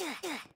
Ugh.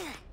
Ugh.